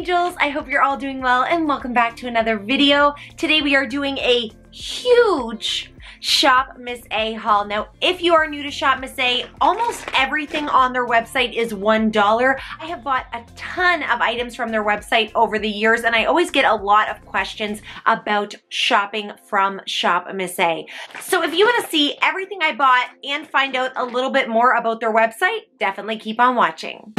angels, I hope you're all doing well and welcome back to another video. Today we are doing a huge Shop Miss A haul. Now, if you are new to Shop Miss A, almost everything on their website is $1. I have bought a ton of items from their website over the years, and I always get a lot of questions about shopping from Shop Miss A. So if you want to see everything I bought and find out a little bit more about their website, definitely keep on watching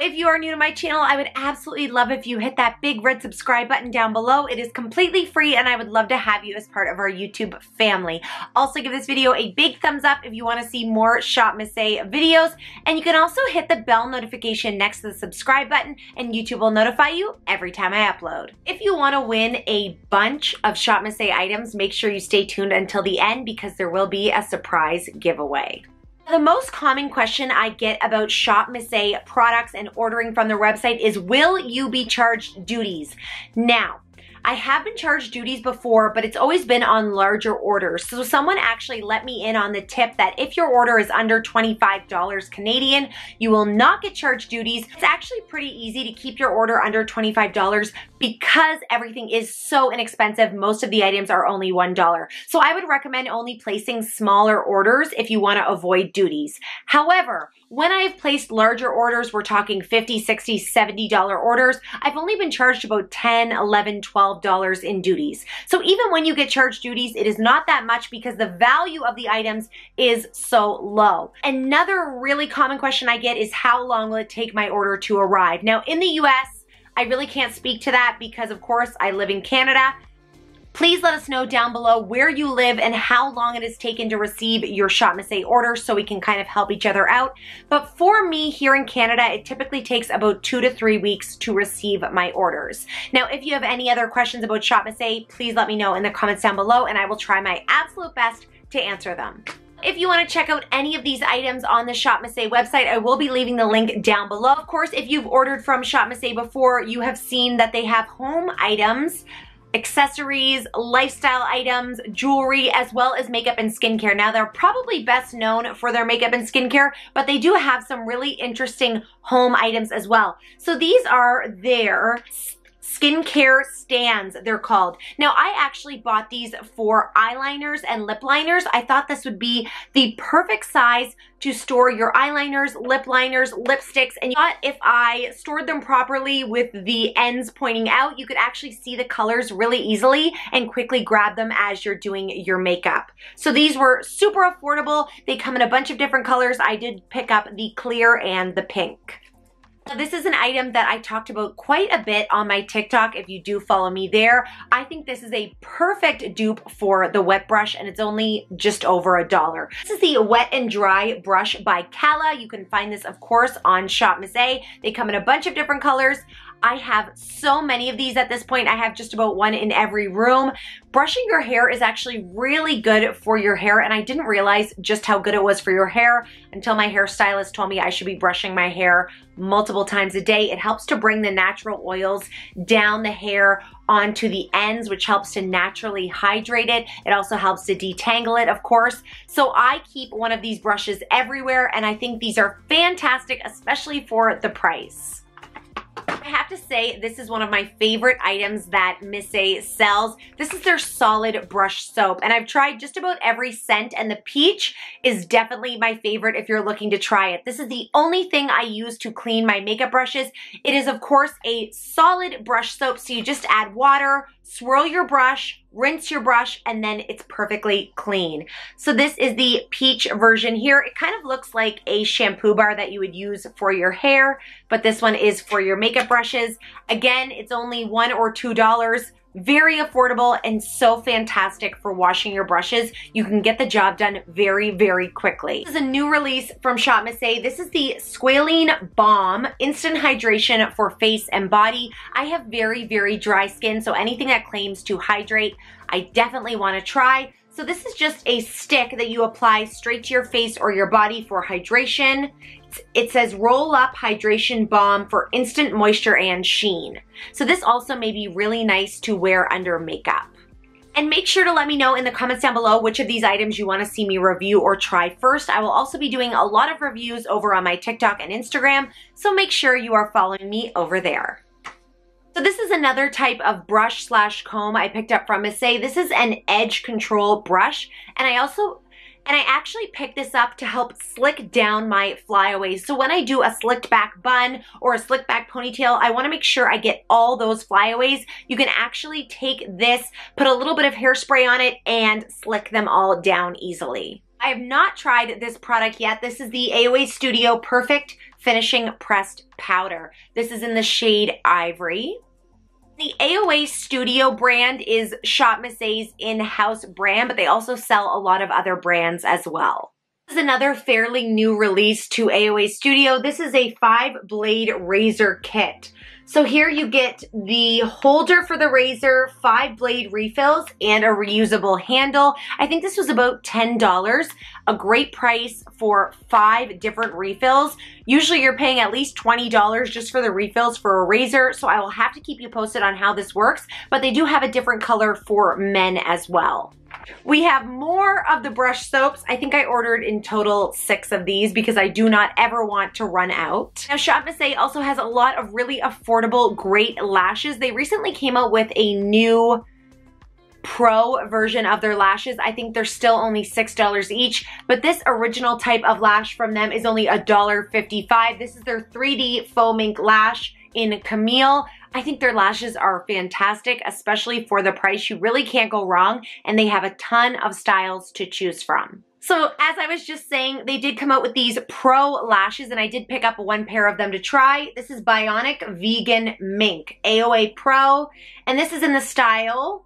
if you are new to my channel, I would absolutely love if you hit that big red subscribe button down below. It is completely free and I would love to have you as part of our YouTube family. Also give this video a big thumbs up if you want to see more Shop Miss A videos. And you can also hit the bell notification next to the subscribe button and YouTube will notify you every time I upload. If you want to win a bunch of Shop Miss A items, make sure you stay tuned until the end because there will be a surprise giveaway. The most common question I get about Shop Miss A products and ordering from their website is, will you be charged duties? Now, I have been charged duties before, but it's always been on larger orders. So someone actually let me in on the tip that if your order is under $25 Canadian, you will not get charged duties. It's actually pretty easy to keep your order under $25 because everything is so inexpensive. Most of the items are only $1. So I would recommend only placing smaller orders if you want to avoid duties. However, when I've placed larger orders, we're talking 50, 60, 70 dollar orders, I've only been charged about 10, 11, 12 dollars in duties. So even when you get charged duties, it is not that much because the value of the items is so low. Another really common question I get is how long will it take my order to arrive? Now in the US, I really can't speak to that because of course I live in Canada Please let us know down below where you live and how long it has taken to receive your Shop Miss A order so we can kind of help each other out. But for me here in Canada, it typically takes about two to three weeks to receive my orders. Now, if you have any other questions about Shop Miss A, please let me know in the comments down below and I will try my absolute best to answer them. If you want to check out any of these items on the Shop Miss A website, I will be leaving the link down below. Of course, if you've ordered from Shop Miss A before, you have seen that they have home items accessories, lifestyle items, jewelry, as well as makeup and skincare. Now, they're probably best known for their makeup and skincare, but they do have some really interesting home items as well. So these are their skincare stands, they're called. Now, I actually bought these for eyeliners and lip liners. I thought this would be the perfect size to store your eyeliners, lip liners, lipsticks, and if I stored them properly with the ends pointing out, you could actually see the colors really easily and quickly grab them as you're doing your makeup. So these were super affordable. They come in a bunch of different colors. I did pick up the clear and the pink. This is an item that I talked about quite a bit on my TikTok if you do follow me there. I think this is a perfect dupe for the wet brush and it's only just over a dollar. This is the Wet and Dry brush by Kala. You can find this of course on Shop Miss A. They come in a bunch of different colors. I have so many of these at this point. I have just about one in every room. Brushing your hair is actually really good for your hair and I didn't realize just how good it was for your hair until my hairstylist told me I should be brushing my hair multiple times a day. It helps to bring the natural oils down the hair onto the ends, which helps to naturally hydrate it. It also helps to detangle it, of course. So I keep one of these brushes everywhere and I think these are fantastic, especially for the price. Have to say, this is one of my favorite items that Miss A sells. This is their solid brush soap, and I've tried just about every scent, and the peach is definitely my favorite if you're looking to try it. This is the only thing I use to clean my makeup brushes. It is, of course, a solid brush soap, so you just add water, swirl your brush, rinse your brush, and then it's perfectly clean. So this is the peach version here. It kind of looks like a shampoo bar that you would use for your hair, but this one is for your makeup brushes. Again, it's only one or two dollars. Very affordable and so fantastic for washing your brushes. You can get the job done very, very quickly. This is a new release from Shop Miss A. This is the Squalene Balm Instant Hydration for Face and Body. I have very, very dry skin, so anything that claims to hydrate, I definitely want to try. So this is just a stick that you apply straight to your face or your body for hydration. It says roll up hydration balm for instant moisture and sheen. So this also may be really nice to wear under makeup. And make sure to let me know in the comments down below which of these items you want to see me review or try first. I will also be doing a lot of reviews over on my TikTok and Instagram, so make sure you are following me over there. So this is another type of brush slash comb I picked up from Miss A. This is an edge control brush, and I also and I actually picked this up to help slick down my flyaways. So when I do a slicked back bun or a slicked back ponytail, I wanna make sure I get all those flyaways. You can actually take this, put a little bit of hairspray on it, and slick them all down easily. I have not tried this product yet. This is the AOA Studio Perfect Finishing Pressed Powder. This is in the shade Ivory. The AOA Studio brand is Shop Miss A's in-house brand, but they also sell a lot of other brands as well. This is another fairly new release to AOA Studio. This is a five blade razor kit. So here you get the holder for the razor, five blade refills, and a reusable handle. I think this was about $10, a great price for five different refills. Usually you're paying at least $20 just for the refills for a razor, so I will have to keep you posted on how this works, but they do have a different color for men as well. We have more of the brush soaps. I think I ordered in total six of these because I do not ever want to run out. Now Shop also has a lot of really affordable, great lashes. They recently came out with a new pro version of their lashes. I think they're still only $6 each, but this original type of lash from them is only $1.55. This is their 3D faux mink lash in Camille. I think their lashes are fantastic, especially for the price. You really can't go wrong, and they have a ton of styles to choose from. So as I was just saying, they did come out with these pro lashes and I did pick up one pair of them to try. This is Bionic Vegan Mink AOA Pro and this is in the style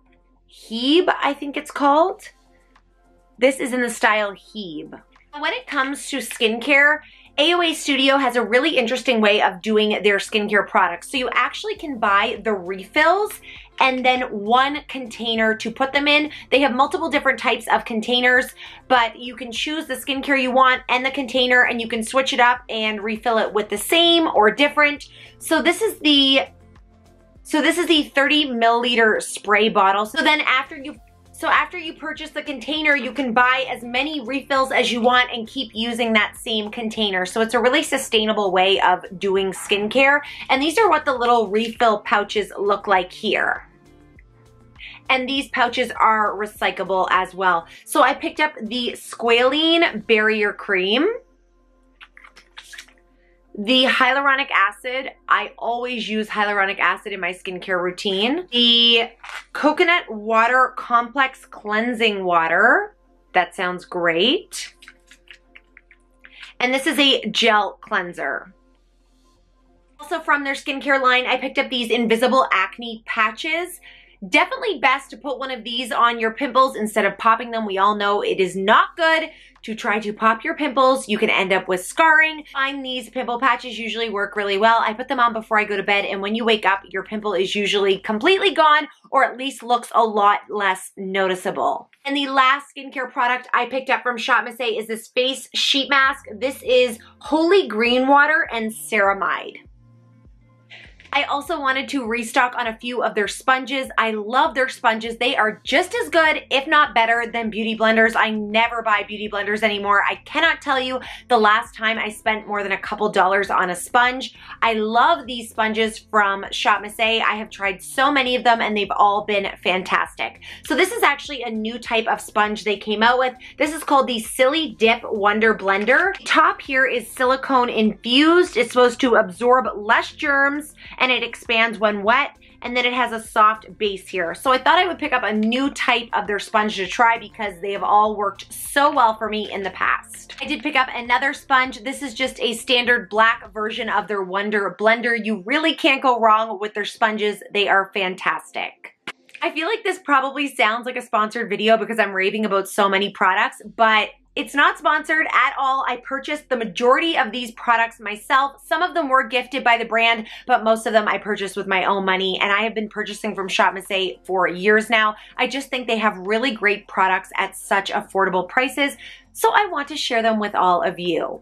Hebe, I think it's called. This is in the style Hebe. When it comes to skincare, AOA Studio has a really interesting way of doing their skincare products. So you actually can buy the refills and then one container to put them in. They have multiple different types of containers, but you can choose the skincare you want and the container and you can switch it up and refill it with the same or different. So this is the so this is the 30 milliliter spray bottle. So then after you so after you purchase the container, you can buy as many refills as you want and keep using that same container. So it's a really sustainable way of doing skincare. And these are what the little refill pouches look like here. And these pouches are recyclable as well. So I picked up the Squalene Barrier Cream. The hyaluronic acid, I always use hyaluronic acid in my skincare routine. The coconut water complex cleansing water, that sounds great. And this is a gel cleanser. Also from their skincare line, I picked up these invisible acne patches. Definitely best to put one of these on your pimples instead of popping them. We all know it is not good to try to pop your pimples. You can end up with scarring. Find these pimple patches usually work really well. I put them on before I go to bed and when you wake up, your pimple is usually completely gone or at least looks a lot less noticeable. And the last skincare product I picked up from Shop Miss A is this face sheet mask. This is Holy Green Water and Ceramide. I also wanted to restock on a few of their sponges. I love their sponges. They are just as good, if not better, than beauty blenders. I never buy beauty blenders anymore. I cannot tell you the last time I spent more than a couple dollars on a sponge. I love these sponges from Shop Miss A. I have tried so many of them and they've all been fantastic. So this is actually a new type of sponge they came out with. This is called the Silly Dip Wonder Blender. Top here is silicone infused. It's supposed to absorb less germs it expands when wet and then it has a soft base here. So I thought I would pick up a new type of their sponge to try because they have all worked so well for me in the past. I did pick up another sponge. This is just a standard black version of their Wonder Blender. You really can't go wrong with their sponges. They are fantastic. I feel like this probably sounds like a sponsored video because I'm raving about so many products, but it's not sponsored at all. I purchased the majority of these products myself. Some of them were gifted by the brand, but most of them I purchased with my own money and I have been purchasing from Shop Miss A for years now. I just think they have really great products at such affordable prices, so I want to share them with all of you.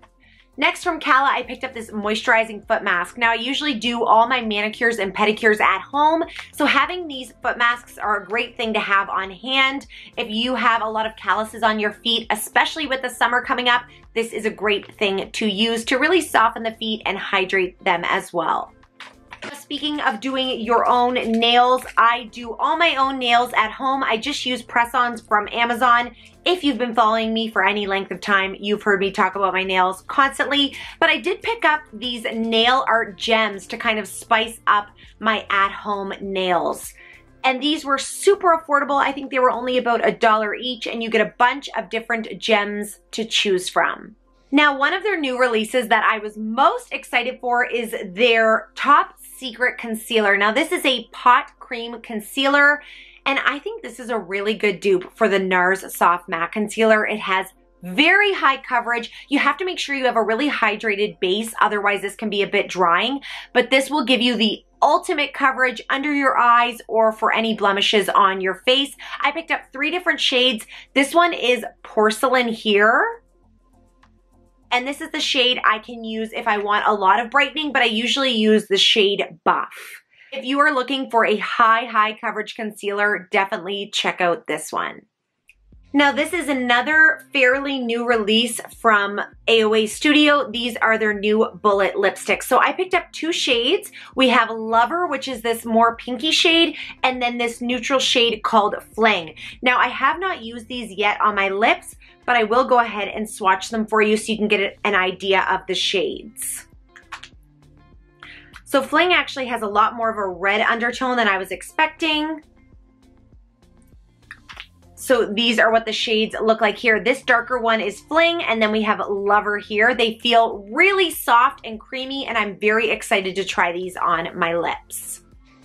Next from Kala, I picked up this moisturizing foot mask. Now I usually do all my manicures and pedicures at home, so having these foot masks are a great thing to have on hand. If you have a lot of calluses on your feet, especially with the summer coming up, this is a great thing to use to really soften the feet and hydrate them as well. Speaking of doing your own nails, I do all my own nails at home. I just use press-ons from Amazon. If you've been following me for any length of time, you've heard me talk about my nails constantly, but I did pick up these nail art gems to kind of spice up my at-home nails and these were super affordable. I think they were only about a dollar each and you get a bunch of different gems to choose from. Now, one of their new releases that I was most excited for is their top Secret Concealer. Now this is a pot cream concealer and I think this is a really good dupe for the NARS Soft Matte Concealer. It has very high coverage. You have to make sure you have a really hydrated base, otherwise this can be a bit drying, but this will give you the ultimate coverage under your eyes or for any blemishes on your face. I picked up three different shades. This one is Porcelain Here. And this is the shade I can use if I want a lot of brightening, but I usually use the shade Buff. If you are looking for a high, high coverage concealer, definitely check out this one. Now this is another fairly new release from AOA Studio. These are their new bullet lipsticks. So I picked up two shades. We have Lover, which is this more pinky shade, and then this neutral shade called Fling. Now I have not used these yet on my lips, but I will go ahead and swatch them for you so you can get an idea of the shades. So Fling actually has a lot more of a red undertone than I was expecting. So these are what the shades look like here. This darker one is Fling, and then we have Lover here. They feel really soft and creamy, and I'm very excited to try these on my lips.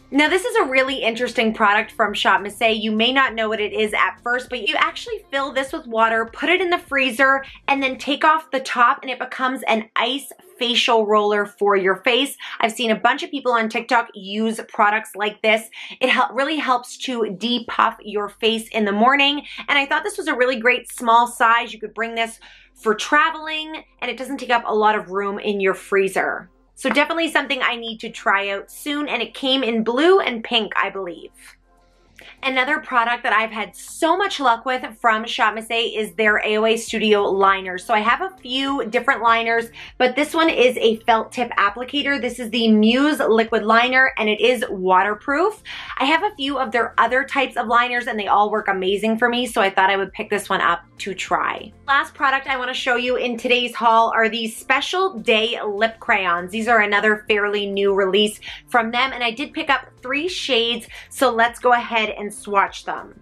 Now this is a really interesting product from Shop Miss A. You may not know what it is at first, but you actually fill this with water, put it in the freezer, and then take off the top and it becomes an ice facial roller for your face. I've seen a bunch of people on TikTok use products like this. It hel really helps to depuff your face in the morning. And I thought this was a really great small size. You could bring this for traveling and it doesn't take up a lot of room in your freezer. So definitely something I need to try out soon and it came in blue and pink, I believe. Another product that I've had so much luck with from Shop Miss A is their AOA Studio liners. So I have a few different liners, but this one is a felt tip applicator. This is the Muse liquid liner and it is waterproof. I have a few of their other types of liners and they all work amazing for me, so I thought I would pick this one up to try. Last product I wanna show you in today's haul are these Special Day lip crayons. These are another fairly new release from them and I did pick up three shades, so let's go ahead and swatch them.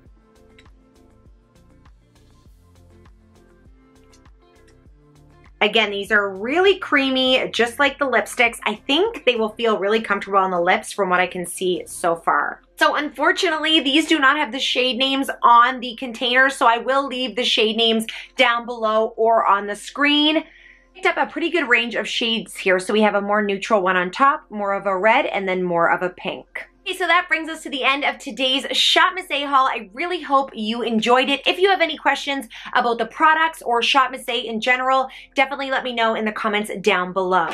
Again, these are really creamy, just like the lipsticks. I think they will feel really comfortable on the lips from what I can see so far. So unfortunately, these do not have the shade names on the container, so I will leave the shade names down below or on the screen. Picked up a pretty good range of shades here. So we have a more neutral one on top, more of a red, and then more of a pink. Okay, so that brings us to the end of today's Shop Miss A haul. I really hope you enjoyed it. If you have any questions about the products or Shop Miss A in general, definitely let me know in the comments down below.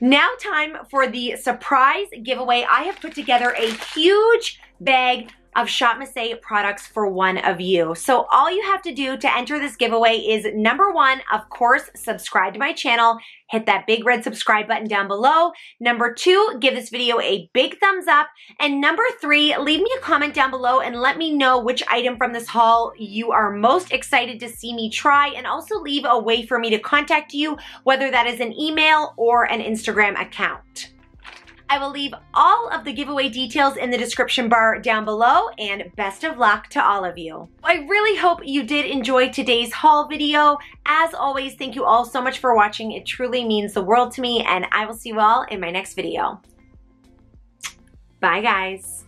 Now time for the surprise giveaway. I have put together a huge bag of Shop products for one of you. So all you have to do to enter this giveaway is number one, of course, subscribe to my channel, hit that big red subscribe button down below. Number two, give this video a big thumbs up. And number three, leave me a comment down below and let me know which item from this haul you are most excited to see me try and also leave a way for me to contact you, whether that is an email or an Instagram account. I will leave all of the giveaway details in the description bar down below and best of luck to all of you. I really hope you did enjoy today's haul video. As always, thank you all so much for watching. It truly means the world to me and I will see you all in my next video. Bye guys.